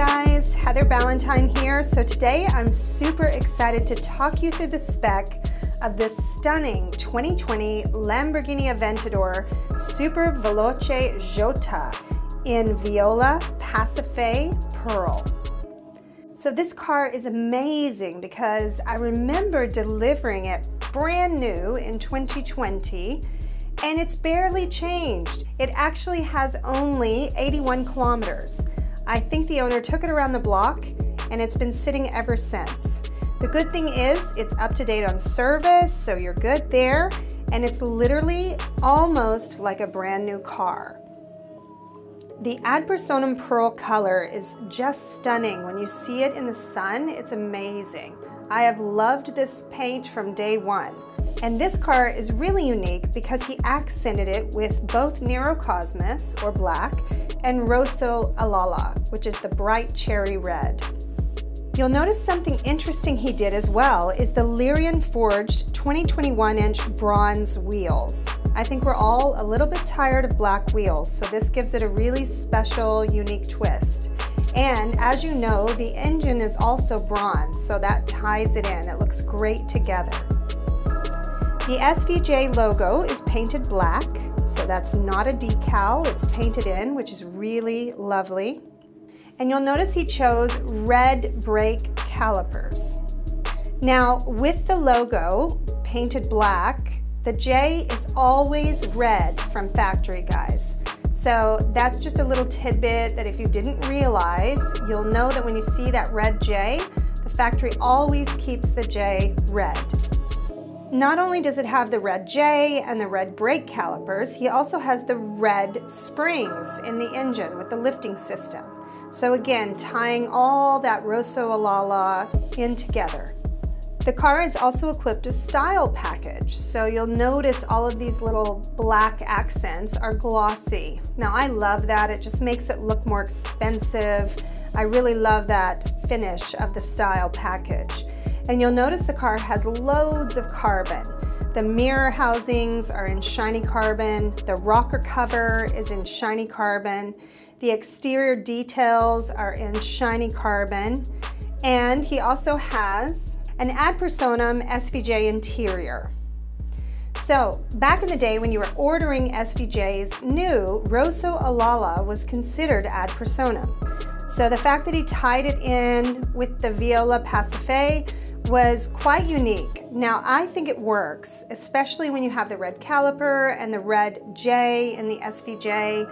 Heather Ballentine here. So today I'm super excited to talk you through the spec of this stunning 2020 Lamborghini Aventador Super Veloce Jota in Viola Pasifae Pearl. So this car is amazing because I remember delivering it brand new in 2020 and it's barely changed. It actually has only 81 kilometers. I think the owner took it around the block and it's been sitting ever since. The good thing is it's up to date on service, so you're good there, and it's literally almost like a brand new car. The Ad Personam Pearl color is just stunning. When you see it in the sun, it's amazing. I have loved this paint from day one. And this car is really unique because he accented it with both Nero Cosmus, or black, and Rosso Alala, which is the bright cherry red. You'll notice something interesting he did as well is the Leirion forged 2021 inch bronze wheels. I think we're all a little bit tired of black wheels, so this gives it a really special, unique twist. And as you know, the engine is also bronze, so that ties it in. It looks great together. The SVJ logo is painted black, so that's not a decal, it's painted in, which is really lovely. And you'll notice he chose red brake calipers. Now, with the logo painted black, the J is always red from factory, guys. So that's just a little tidbit that if you didn't realize, you'll know that when you see that red J, the factory always keeps the J red. Not only does it have the red J and the red brake calipers, he also has the red springs in the engine with the lifting system. So again, tying all that Rosso Alala in together. The car is also equipped with style package, so you'll notice all of these little black accents are glossy. Now I love that, it just makes it look more expensive. I really love that finish of the style package. And you'll notice the car has loads of carbon. The mirror housings are in shiny carbon. The rocker cover is in shiny carbon. The exterior details are in shiny carbon. And he also has an ad personam SVJ interior. So back in the day when you were ordering SVJs, new Rosso Alala was considered ad personam. So the fact that he tied it in with the Viola Pasifae was quite unique. Now, I think it works, especially when you have the red caliper and the red J in the SVJ,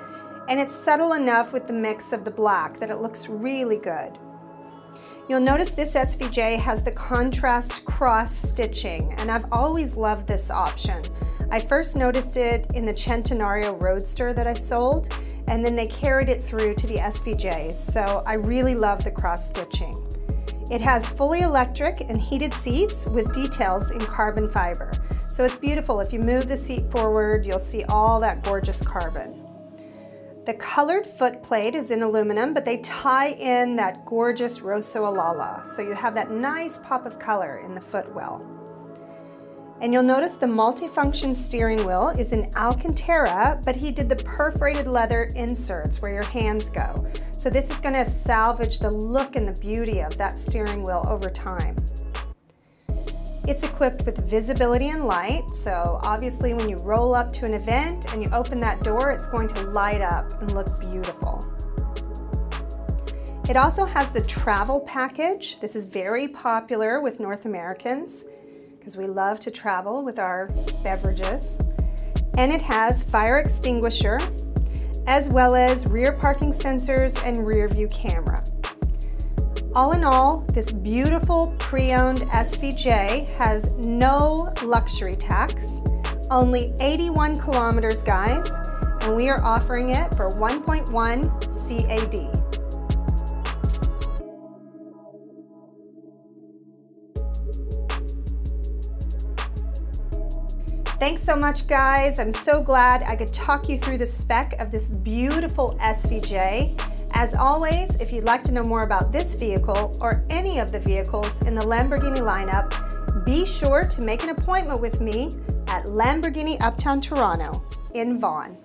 and it's subtle enough with the mix of the black that it looks really good. You'll notice this SVJ has the contrast cross stitching, and I've always loved this option. I first noticed it in the Centenario Roadster that I sold, and then they carried it through to the SVJs, so I really love the cross stitching. It has fully electric and heated seats with details in carbon fiber. So it's beautiful. If you move the seat forward, you'll see all that gorgeous carbon. The colored foot plate is in aluminum, but they tie in that gorgeous Rosso Alala. So you have that nice pop of color in the footwell. And you'll notice the multifunction steering wheel is in Alcantara, but he did the perforated leather inserts where your hands go. So this is gonna salvage the look and the beauty of that steering wheel over time. It's equipped with visibility and light, so obviously when you roll up to an event and you open that door, it's going to light up and look beautiful. It also has the travel package. This is very popular with North Americans because we love to travel with our beverages. And it has fire extinguisher, as well as rear parking sensors and rear view camera. All in all, this beautiful pre-owned SVJ has no luxury tax, only 81 kilometers, guys, and we are offering it for 1.1 CAD. Thanks so much, guys. I'm so glad I could talk you through the spec of this beautiful SVJ. As always, if you'd like to know more about this vehicle or any of the vehicles in the Lamborghini lineup, be sure to make an appointment with me at Lamborghini Uptown Toronto in Vaughan.